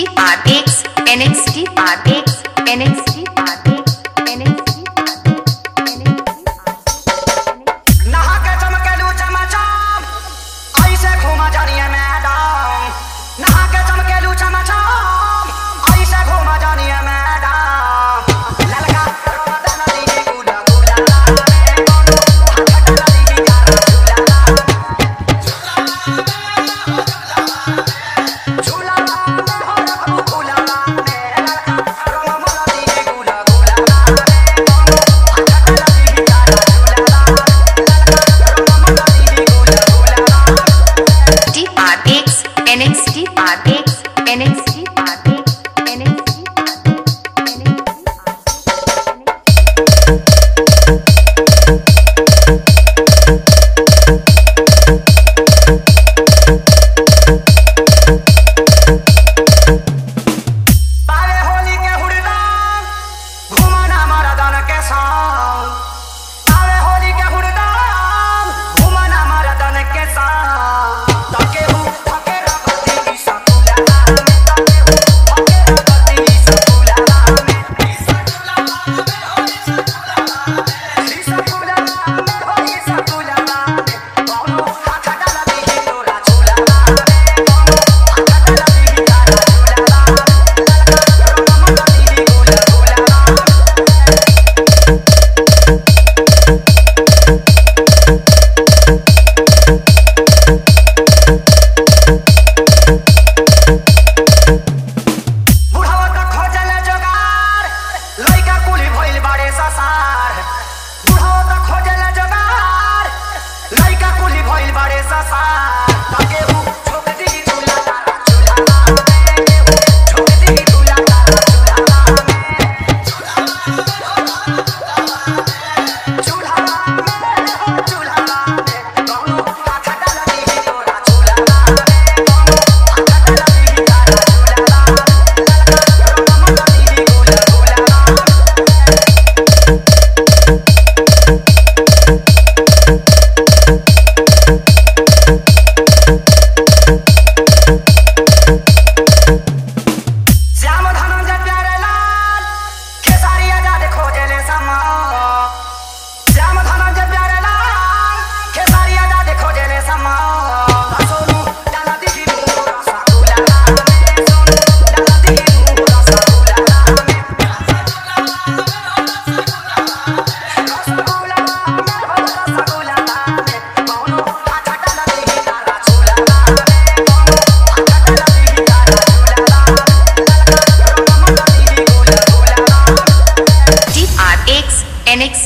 NXT RX NXT RX NXT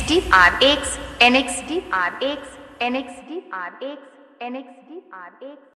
NXT RX NXT RX